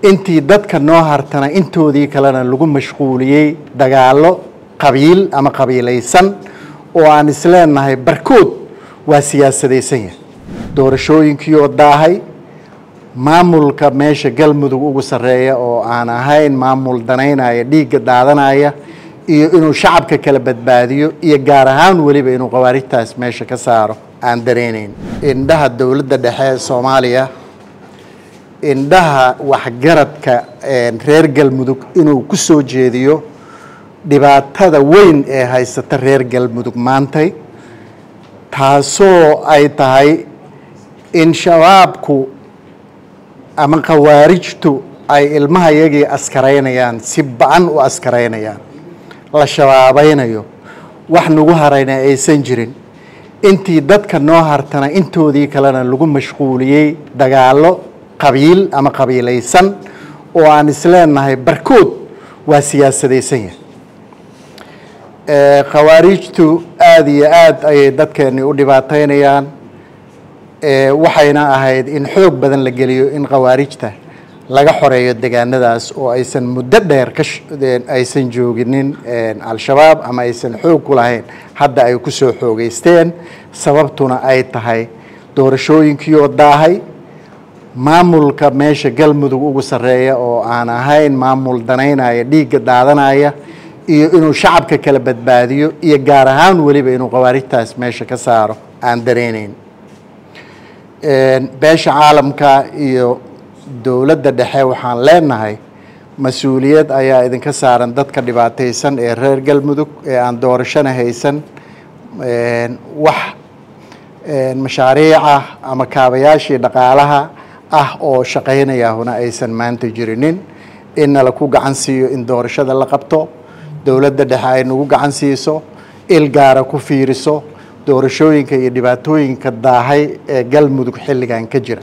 intii dadka noo hartana intoodii kalena lagu mashquuliyey dagaallo qabiil ama qabiilaysan oo aan isleenahay barkood waa siyaasadaysan yahay doorashooyinkii oo daahay maamulka meesha galmudug ugu sarreeya oo aan ahayn maamul danaynaya dhiigga daadanaya iyo inuu shacabka kala badbaadiyo iyo gaar ahaan weliba inuu khawaarijtaas meesha ka saaro aan dareenayn indhaha dowladda dhexe ee soomaaliya indhaha waxgaradka reer galmudug inuu ku soo jeediyo dhibaatada weyn ee haysata reer galmudug maantay taasoo ay tahay in shabaabku ama khawaarijtu ay ilmahayagii askaraynayaan si ba'an u askaraynayaan la shabaabaynayo. Wax nagu harayna aysan jirin. Intii dadka noo hartana intoodii kalena lagu mashquuliyey dagaallo qabiil ama qabiilaysan oo aan isleenahay barkood waa siyaasadaysan yahay. Khawaarijtu aada iyo aada ayay dadkeennii u dhibaataynayaan. Waxayna ahayd in xoog badan la geliyo in khawaarijta laga xoreeyo degaanadaas oo aysan muddo dheer ka aysan jooginin al-shabaab ama aysan xoog ku lahayn. Hadda ay ku soo xoogeysteen sababtuna ay tahay doorashooyinkii oo daahay maamulka meesha galmudug ugu sarreeya oo aan ahayn maamul danaynaya dhiigga daadanaya iyo inuu shacabka kala badbaadiyo iyo gaar ahaan weliba inuu khawaarijtaas meesha ka saaro aan dareenayn. Beesha caalamka iyo dowladda dhexe waxaan leenahay mas'uuliyad ayaa idinka saaran dadka dhibaataysan ee reer galmudug ee aan doorashona haysan. Wax mashaariica ama kaabayaashii dhaqaalaha ah oo shaqaynayahuna aysan maanta jirinin. In nala ku gacan siiyo in doorashada la qabto dowladda dhexe ay nagu gacan siiso il gaara ku fiiriso doorashooyinka iyo dhibaatooyinka daahay ee galmudug xilligan ka jira.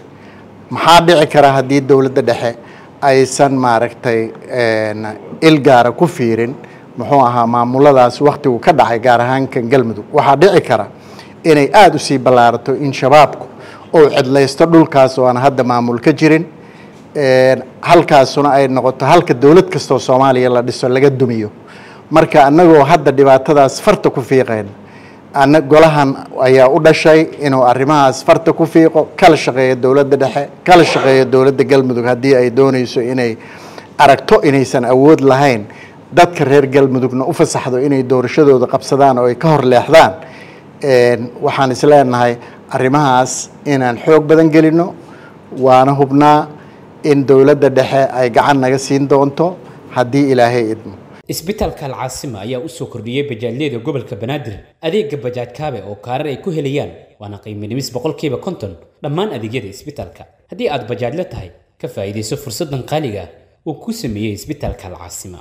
Maxaa dhici kara haddii dowladda dhexe aysan maaragtay il gaara ku fiirin? Muxuu ahaa maamuladaas waktigu ka dhacay gaar ahaan kan galmudug. Waxaa dhici kara inay aada u sii ballaarato in shabaabku uu cidlaysto dhulkaas oo aan hadda maamul ka jirin halkaasuna ay noqoto halka dowlad kastoo soomaaliya la dhiso laga dumiyo. Marka annagoo hadda dhibaatadaas farta ku fiiqeen ana golahan ayaa u dhashay inuu arrimahaas farta ku fiiqo kala shaqeeyo dowladda dhexe kala shaqeeyo dowladda galmudug. Haddii ay doonayso inay aragto inaysan awood lahayn dadka reer galmudugna u fasaxdo inay doorashadooda qabsadaan oo ay ka hor leexdaan waxaan isleenahay arrimahaas inaan xoog badan gelino waana hubnaa in dowladda dhexe ay gacan naga siin doonto haddii ilaahay idmo. Isbitaalka alcaasima ayaa u soo kordhiyey bajaajyada gobolka banaadir. Adeega bajaaj kaabe oo kaarar ay ku helayaan waana qiimo dhimis boqolkiiba konton. Dhammaan adeegyada isbitaalka haddii aad bajaajla tahay ka faa'iidayso fursaddan qaaliga uu ku sameeyey isbitaalka alcaasima